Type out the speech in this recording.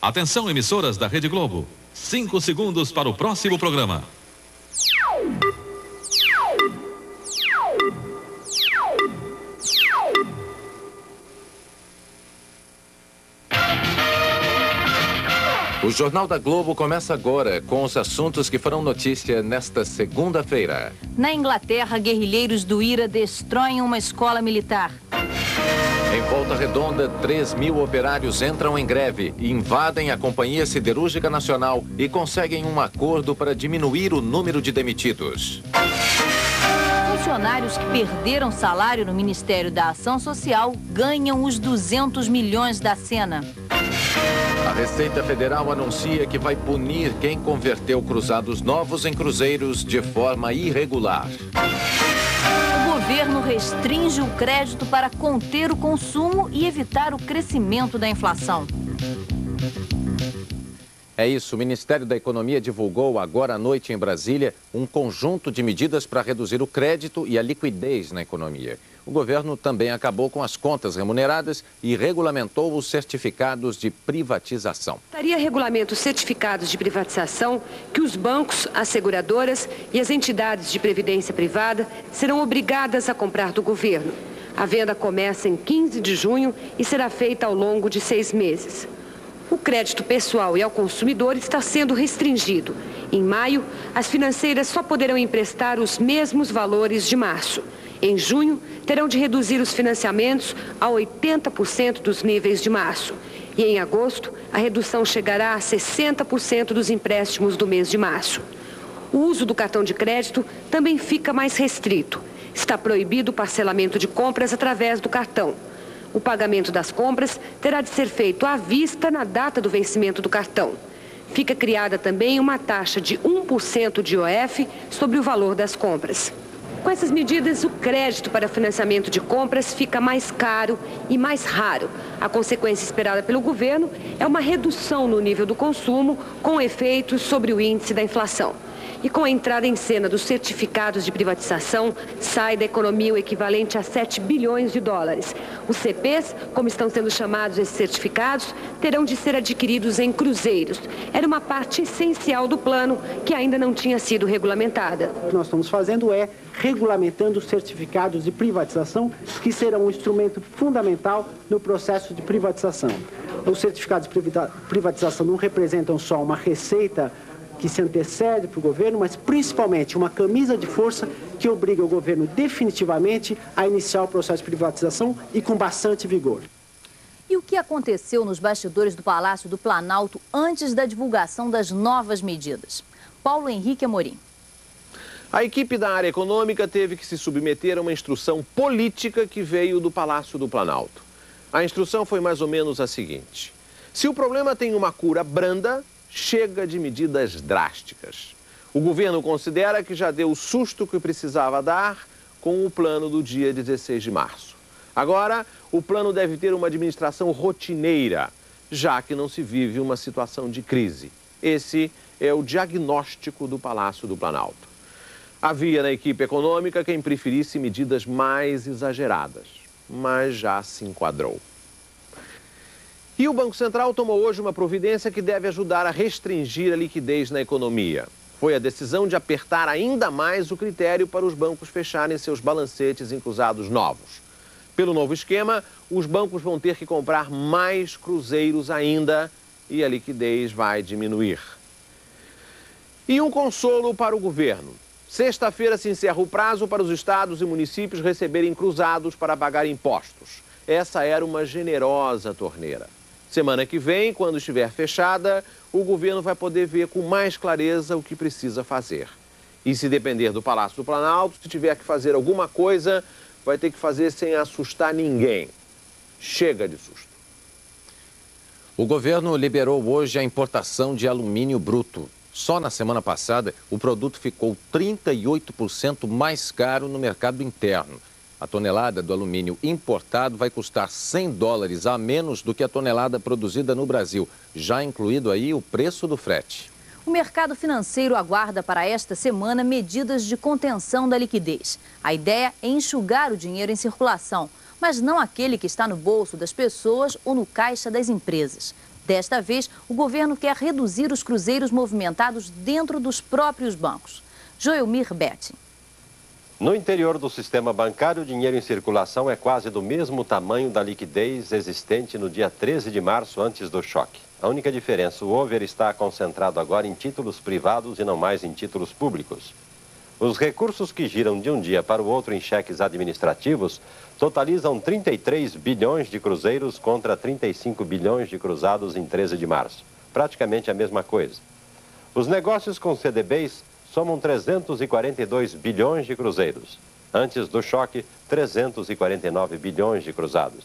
Atenção, emissoras da Rede Globo. Cinco segundos para o próximo programa. O Jornal da Globo começa agora com os assuntos que foram notícia nesta segunda-feira. Na Inglaterra, guerrilheiros do IRA destroem uma escola militar. Em Volta Redonda, 3 mil operários entram em greve invadem a Companhia Siderúrgica Nacional e conseguem um acordo para diminuir o número de demitidos. Funcionários que perderam salário no Ministério da Ação Social ganham os 200 milhões da Sena. A Receita Federal anuncia que vai punir quem converteu cruzados novos em cruzeiros de forma irregular. Restringe o crédito para conter o consumo e evitar o crescimento da inflação. É isso, o Ministério da Economia divulgou agora à noite em Brasília um conjunto de medidas para reduzir o crédito e a liquidez na economia. O governo também acabou com as contas remuneradas e regulamentou os certificados de privatização. Estaria regulamento os certificados de privatização que os bancos, as seguradoras e as entidades de previdência privada serão obrigadas a comprar do governo. A venda começa em 15 de junho e será feita ao longo de seis meses. O crédito pessoal e ao consumidor está sendo restringido. Em maio, as financeiras só poderão emprestar os mesmos valores de março. Em junho, terão de reduzir os financiamentos a 80% dos níveis de março. E em agosto, a redução chegará a 60% dos empréstimos do mês de março. O uso do cartão de crédito também fica mais restrito. Está proibido o parcelamento de compras através do cartão. O pagamento das compras terá de ser feito à vista na data do vencimento do cartão. Fica criada também uma taxa de 1% de IOF sobre o valor das compras. Com essas medidas, o crédito para financiamento de compras fica mais caro e mais raro. A consequência esperada pelo governo é uma redução no nível do consumo, com efeitos sobre o índice da inflação. E com a entrada em cena dos certificados de privatização, sai da economia o equivalente a 7 bilhões de dólares. Os CPs, como estão sendo chamados esses certificados, terão de ser adquiridos em cruzeiros. Era uma parte essencial do plano que ainda não tinha sido regulamentada. O que nós estamos fazendo é regulamentando os certificados de privatização, que serão um instrumento fundamental no processo de privatização. Os certificados de privatização não representam só uma receita que se antecede para o governo, mas principalmente uma camisa de força que obriga o governo definitivamente a iniciar o processo de privatização e com bastante vigor. E o que aconteceu nos bastidores do Palácio do Planalto antes da divulgação das novas medidas? Paulo Henrique Amorim. A equipe da área econômica teve que se submeter a uma instrução política que veio do Palácio do Planalto. A instrução foi mais ou menos a seguinte: se o problema tem uma cura branda, chega de medidas drásticas. O governo considera que já deu o susto que precisava dar com o plano do dia 16 de março. Agora, o plano deve ter uma administração rotineira, já que não se vive uma situação de crise. Esse é o diagnóstico do Palácio do Planalto. Havia na equipe econômica quem preferisse medidas mais exageradas, mas já se enquadrou. E o Banco Central tomou hoje uma providência que deve ajudar a restringir a liquidez na economia. Foi a decisão de apertar ainda mais o critério para os bancos fecharem seus balancetes em cruzados novos. Pelo novo esquema, os bancos vão ter que comprar mais cruzeiros ainda e a liquidez vai diminuir. E um consolo para o governo. Sexta-feira se encerra o prazo para os estados e municípios receberem cruzados para pagar impostos. Essa era uma generosa torneira. Semana que vem, quando estiver fechada, o governo vai poder ver com mais clareza o que precisa fazer. E se depender do Palácio do Planalto, se tiver que fazer alguma coisa, vai ter que fazer sem assustar ninguém. Chega de susto. O governo liberou hoje a importação de alumínio bruto. Só na semana passada, o produto ficou 38% mais caro no mercado interno. A tonelada do alumínio importado vai custar 100 dólares a menos do que a tonelada produzida no Brasil, já incluído aí o preço do frete. O mercado financeiro aguarda para esta semana medidas de contenção da liquidez. A ideia é enxugar o dinheiro em circulação, mas não aquele que está no bolso das pessoas ou no caixa das empresas. Desta vez, o governo quer reduzir os cruzeiros movimentados dentro dos próprios bancos. Joelmir Betting. No interior do sistema bancário, o dinheiro em circulação é quase do mesmo tamanho da liquidez existente no dia 13 de março, antes do choque. A única diferença, o over está concentrado agora em títulos privados e não mais em títulos públicos. Os recursos que giram de um dia para o outro em cheques administrativos totalizam 33 bilhões de cruzeiros contra 35 bilhões de cruzados em 13 de março. Praticamente a mesma coisa. Os negócios com CDBs somam 342 bilhões de cruzeiros. Antes do choque, 349 bilhões de cruzados.